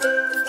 Bye.